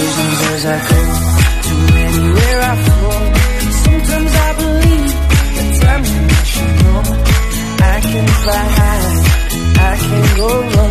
visions as I go to anywhere I fall. Sometimes I believe, but tell me you know. I can fly high, I can go low.